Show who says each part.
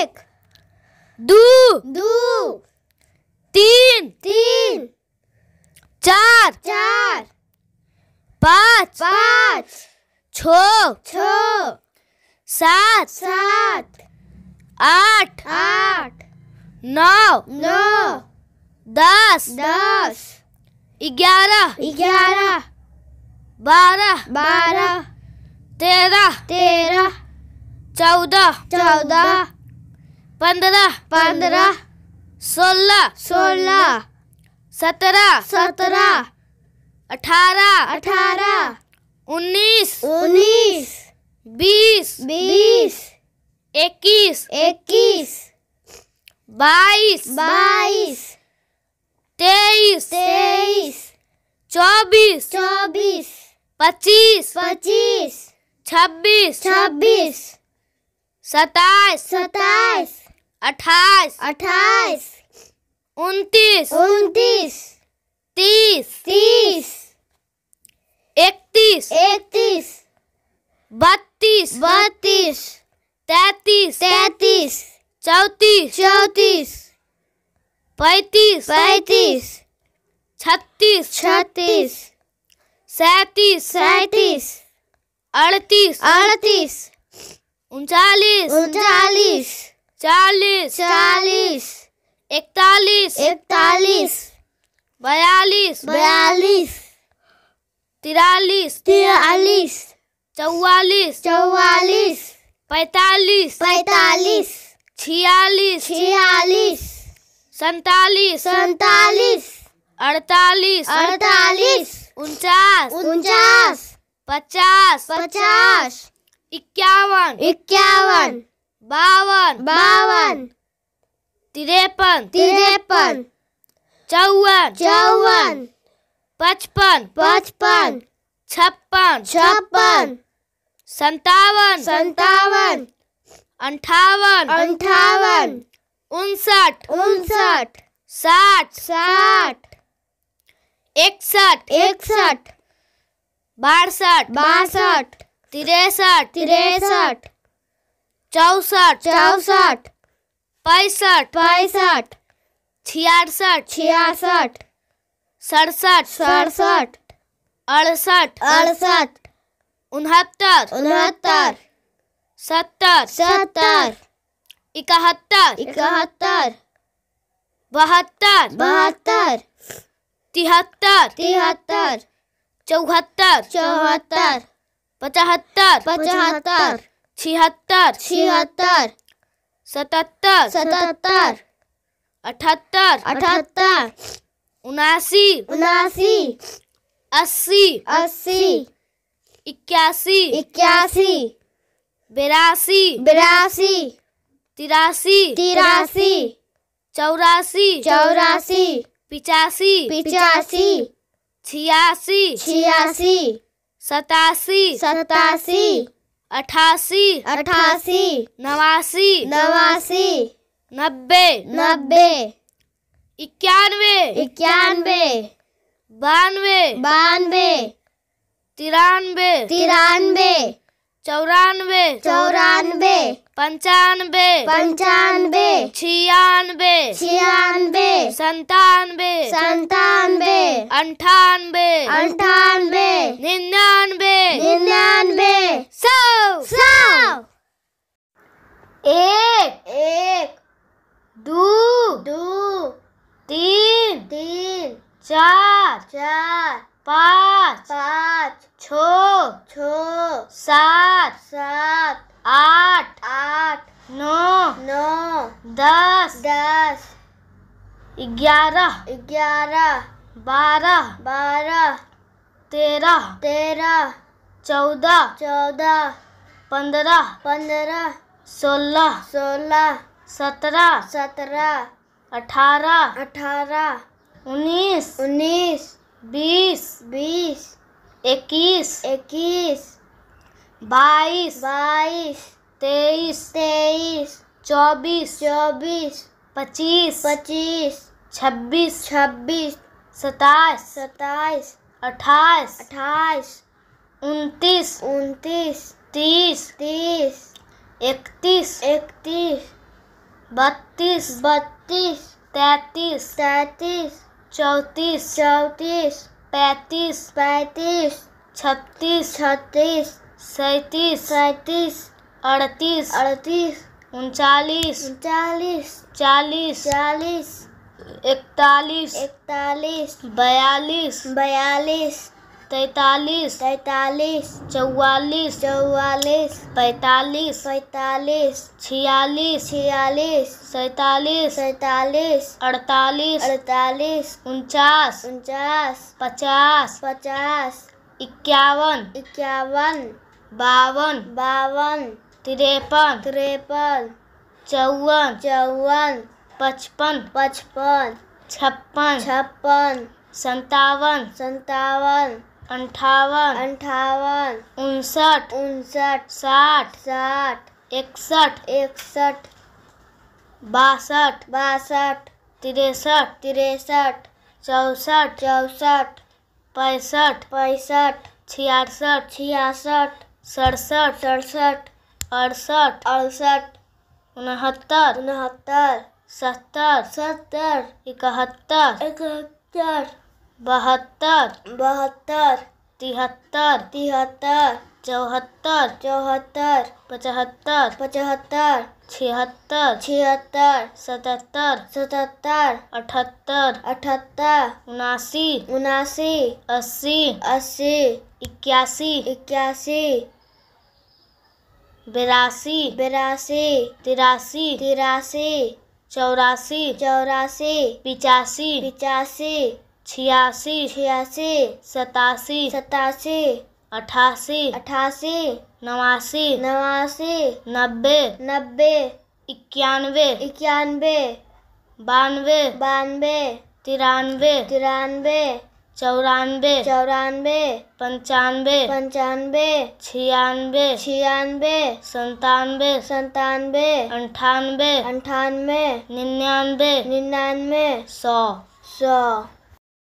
Speaker 1: एक
Speaker 2: दो
Speaker 1: दो
Speaker 2: तीन
Speaker 1: तीन
Speaker 2: चार
Speaker 1: चार
Speaker 2: पाँच
Speaker 1: पाँच
Speaker 2: छ
Speaker 1: छ
Speaker 2: सात
Speaker 1: सात
Speaker 2: आठ
Speaker 1: आठ
Speaker 2: नौ
Speaker 1: नौ
Speaker 2: दस
Speaker 1: दस
Speaker 2: ग्यारह
Speaker 1: ग्यारह
Speaker 2: बारह
Speaker 1: बारह
Speaker 2: तेरह
Speaker 1: तेरह
Speaker 2: चौदह
Speaker 1: चौदह
Speaker 2: पंद्रह
Speaker 1: पंद्रह
Speaker 2: सोलह
Speaker 1: सोलह
Speaker 2: सत्रह
Speaker 1: सत्रह
Speaker 2: अठारह
Speaker 1: अठारह
Speaker 2: उन्नीस
Speaker 1: उन्नीस
Speaker 2: बीस
Speaker 1: बीस
Speaker 2: इक्कीस
Speaker 1: इक्कीस
Speaker 2: बाईस
Speaker 1: बाईस
Speaker 2: तेईस
Speaker 1: तेईस
Speaker 2: चौबीस
Speaker 1: चौबीस
Speaker 2: पच्चीस
Speaker 1: पच्चीस
Speaker 2: छब्बीस
Speaker 1: छब्बीस
Speaker 2: सत्ताईस
Speaker 1: सत्ताईस
Speaker 2: अट्ठाईस।
Speaker 1: अट्ठाईस।
Speaker 2: उनतीस।
Speaker 1: उनतीस।
Speaker 2: तीस।
Speaker 1: तीस।
Speaker 2: इकतीस
Speaker 1: इकतीस
Speaker 2: बत्तीस।
Speaker 1: बत्तीस।
Speaker 2: तैतीस।
Speaker 1: तैतीस।
Speaker 2: चौतीस।
Speaker 1: चौतीस।
Speaker 2: पैंतीस।
Speaker 1: पैंतीस।
Speaker 2: छत्तीस।
Speaker 1: छत्तीस।
Speaker 2: सैतीस।
Speaker 1: सैंतीस।
Speaker 2: अड़तीस।
Speaker 1: अड़तीस।
Speaker 2: उनचालीस।
Speaker 1: उनचालीस।
Speaker 2: चालीस।
Speaker 1: चालीस।
Speaker 2: इकतालीस
Speaker 1: इकतालीस
Speaker 2: बयालीस।
Speaker 1: बयालीस।
Speaker 2: तिरालीस।
Speaker 1: तिरालीस।
Speaker 2: चौवालीस।
Speaker 1: चौवालीस।
Speaker 2: पैतालीस।
Speaker 1: पैतालीस।
Speaker 2: छियालीस।
Speaker 1: छियालीस।
Speaker 2: सैतालीस।
Speaker 1: सैतालीस।
Speaker 2: अड़तालीस।
Speaker 1: अड़तालीस।
Speaker 2: उनचास।
Speaker 1: उनचास।
Speaker 2: पचास।
Speaker 1: पचास।
Speaker 2: इक्यावन।
Speaker 1: इक्यावन।
Speaker 2: बावन
Speaker 1: बावन।
Speaker 2: तिरपन
Speaker 1: तिरपन।
Speaker 2: चौवन
Speaker 1: चौवन।
Speaker 2: पचपन
Speaker 1: पचपन।
Speaker 2: छप्पन
Speaker 1: छप्पन।
Speaker 2: संतावन
Speaker 1: संतावन
Speaker 2: अंठावन
Speaker 1: अंठावन।
Speaker 2: उनसठ
Speaker 1: उनसठ।
Speaker 2: साठ
Speaker 1: साठ।
Speaker 2: इकसठ
Speaker 1: इकसठ
Speaker 2: बासठ
Speaker 1: बासठ।
Speaker 2: तिरसठ
Speaker 1: तिरसठ।
Speaker 2: चौसठ
Speaker 1: चौसठ।
Speaker 2: पैंसठ
Speaker 1: पैंसठ।
Speaker 2: छियासठ
Speaker 1: छियासठ।
Speaker 2: सड़सठ
Speaker 1: सड़सठ।
Speaker 2: अड़सठ
Speaker 1: अड़सठ।
Speaker 2: उनहत्तर
Speaker 1: उनहत्तर।
Speaker 2: सत्तर
Speaker 1: सत्तर।
Speaker 2: इकहत्तर
Speaker 1: इकहत्तर।
Speaker 2: बहत्तर
Speaker 1: बहत्तर।
Speaker 2: तिहत्तर
Speaker 1: तिहत्तर।
Speaker 2: चौहत्तर
Speaker 1: चौहत्तर।
Speaker 2: पचहत्तर
Speaker 1: पचहत्तर।
Speaker 2: छिहत्तर।
Speaker 1: छिहत्तर।
Speaker 2: सतहत्तर।
Speaker 1: सतहत्तर।
Speaker 2: अठहत्तर।
Speaker 1: अठहत्तर।
Speaker 2: उनासी।
Speaker 1: उनासी।
Speaker 2: अस्सी।
Speaker 1: अस्सी।
Speaker 2: इक्यासी।
Speaker 1: इक्यासी।
Speaker 2: बिरासी।
Speaker 1: बिरासी।
Speaker 2: तिरासी।
Speaker 1: तिरासी।
Speaker 2: चौरासी।
Speaker 1: चौरासी।
Speaker 2: पिचासी।
Speaker 1: पिचासी।
Speaker 2: छियासी।
Speaker 1: छियासी।
Speaker 2: सतासी।
Speaker 1: सतासी।
Speaker 2: अठासी
Speaker 1: अठासी
Speaker 2: नवासी
Speaker 1: नवासी
Speaker 2: नब्बे
Speaker 1: नब्बे
Speaker 2: इक्यानवे
Speaker 1: इक्यानवे
Speaker 2: बानवे
Speaker 1: बानवे
Speaker 2: तिरानवे
Speaker 1: तिरानवे
Speaker 2: चौरानवे
Speaker 1: चौरानवे
Speaker 2: पंचानवे
Speaker 1: पंचानवे
Speaker 2: छियानवे
Speaker 1: छियानवे
Speaker 2: संतानवे
Speaker 1: संतानवे
Speaker 2: अंठानवे
Speaker 1: अंठानवे
Speaker 2: निन्यानवे
Speaker 1: निन्यानवे
Speaker 2: सौ
Speaker 1: सौ
Speaker 2: एक
Speaker 1: एक
Speaker 2: दो
Speaker 1: दो
Speaker 2: तीन
Speaker 1: तीन
Speaker 2: चार
Speaker 1: चार
Speaker 2: पाँच
Speaker 1: पाँच
Speaker 2: छ
Speaker 1: छ
Speaker 2: सात
Speaker 1: सात
Speaker 2: आठ
Speaker 1: आठ
Speaker 2: नौ
Speaker 1: नौ
Speaker 2: दस
Speaker 1: दस
Speaker 2: ग्यारह
Speaker 1: ग्यारह
Speaker 2: बारह
Speaker 1: बारह
Speaker 2: तेरह
Speaker 1: तेरह
Speaker 2: चौदह
Speaker 1: चौदह
Speaker 2: पंद्रह
Speaker 1: पंद्रह
Speaker 2: सोलह
Speaker 1: सोलह
Speaker 2: सत्रह
Speaker 1: सत्रह
Speaker 2: अठारह
Speaker 1: अठारह
Speaker 2: उन्नीस
Speaker 1: उन्नीस
Speaker 2: बीस
Speaker 1: बीस
Speaker 2: इक्कीस
Speaker 1: इक्कीस
Speaker 2: बाईस
Speaker 1: बाईस
Speaker 2: तेईस
Speaker 1: तेईस
Speaker 2: चौबीस
Speaker 1: चौबीस
Speaker 2: पच्चीस
Speaker 1: पच्चीस
Speaker 2: छब्बीस
Speaker 1: छब्बीस
Speaker 2: सत्ताईस
Speaker 1: सत्ताईस
Speaker 2: अट्ठाईस
Speaker 1: अट्ठाईस
Speaker 2: उनतीस
Speaker 1: उनतीस
Speaker 2: तीस
Speaker 1: तीस
Speaker 2: इकतीस
Speaker 1: इकतीस
Speaker 2: बत्तीस
Speaker 1: बत्तीस
Speaker 2: तैतीस
Speaker 1: तैतीस
Speaker 2: चौंतीस
Speaker 1: चौंतीस
Speaker 2: पैंतीस
Speaker 1: पैंतीस
Speaker 2: छत्तीस
Speaker 1: छत्तीस
Speaker 2: सैंतीस
Speaker 1: सैंतीस
Speaker 2: अड़तीस
Speaker 1: अड़तीस
Speaker 2: उनचालीस
Speaker 1: उनचालीस
Speaker 2: चालीस
Speaker 1: चालीस
Speaker 2: इकतालीस
Speaker 1: इकतालीस
Speaker 2: बयालीस
Speaker 1: बयालीस
Speaker 2: तैतालीस
Speaker 1: तैतालीस
Speaker 2: चौवालीस
Speaker 1: चौवालीस
Speaker 2: पैंतालीस
Speaker 1: पैंतालीस
Speaker 2: छियालीस
Speaker 1: छियालीस
Speaker 2: सैतालीस
Speaker 1: सैतालीस
Speaker 2: अड़तालीस
Speaker 1: अड़तालीस
Speaker 2: उनचास
Speaker 1: उनचास
Speaker 2: पचास
Speaker 1: पचास
Speaker 2: इक्यावन
Speaker 1: इक्यावन
Speaker 2: बावन
Speaker 1: बावन
Speaker 2: तिरपन
Speaker 1: तिरपन
Speaker 2: चौवन
Speaker 1: चौवन
Speaker 2: पचपन
Speaker 1: पचपन
Speaker 2: छप्पन
Speaker 1: छप्पन
Speaker 2: संतावन
Speaker 1: संतावन
Speaker 2: अंठावन
Speaker 1: अंठावन
Speaker 2: उनसठ
Speaker 1: उनसठ
Speaker 2: साठ
Speaker 1: साठ
Speaker 2: इकसठ
Speaker 1: इकसठ
Speaker 2: बासठ
Speaker 1: बासठ
Speaker 2: तिरसठ
Speaker 1: तिरसठ
Speaker 2: चौसठ
Speaker 1: चौसठ
Speaker 2: पैंसठ
Speaker 1: पैंसठ
Speaker 2: छियासठ
Speaker 1: छियासठ
Speaker 2: सड़सठ
Speaker 1: सड़सठ
Speaker 2: अड़सठ
Speaker 1: अड़सठ
Speaker 2: उनहत्तर
Speaker 1: उनहत्तर
Speaker 2: सत्तर
Speaker 1: सत्तर
Speaker 2: इकहत्तर
Speaker 1: इकहत्तर
Speaker 2: बहत्तर
Speaker 1: बहत्तर,
Speaker 2: तिहत्तर
Speaker 1: तिहत्तर,
Speaker 2: चौहत्तर
Speaker 1: चौहत्तर,
Speaker 2: पचहत्तर
Speaker 1: पचहत्तर,
Speaker 2: छिहत्तर
Speaker 1: छिहत्तर,
Speaker 2: सतहत्तर
Speaker 1: सतहत्तर,
Speaker 2: अठहत्तर
Speaker 1: अठहत्तर,
Speaker 2: उनासी
Speaker 1: उनासी,
Speaker 2: अस्सी
Speaker 1: अस्सी,
Speaker 2: इक्यासी
Speaker 1: इक्यासी,
Speaker 2: बिरासी
Speaker 1: बिरासी,
Speaker 2: तिरासी
Speaker 1: तिरासी,
Speaker 2: चौरासी
Speaker 1: चौरासी,
Speaker 2: पिचासी
Speaker 1: पिचासी
Speaker 2: छियासी
Speaker 1: छियासी,
Speaker 2: सतासी
Speaker 1: सतासी,
Speaker 2: अठासी
Speaker 1: अठासी,
Speaker 2: नवासी
Speaker 1: नवासी,
Speaker 2: नब्बे
Speaker 1: नब्बे,
Speaker 2: इक्यानवे
Speaker 1: इक्यानवे,
Speaker 2: बानवे
Speaker 1: बानवे,
Speaker 2: तिरानवे
Speaker 1: तिरानवे,
Speaker 2: चौरानवे
Speaker 1: चौरानवे,
Speaker 2: पंचानवे
Speaker 1: पंचानवे,
Speaker 2: छियानवे
Speaker 1: छियानवे,
Speaker 2: संतानवे
Speaker 1: संतानवे,
Speaker 2: अंठानवे
Speaker 1: अंठानवे,
Speaker 2: निन्यानवे
Speaker 1: निन्यानवे,
Speaker 2: सौ
Speaker 1: सौ।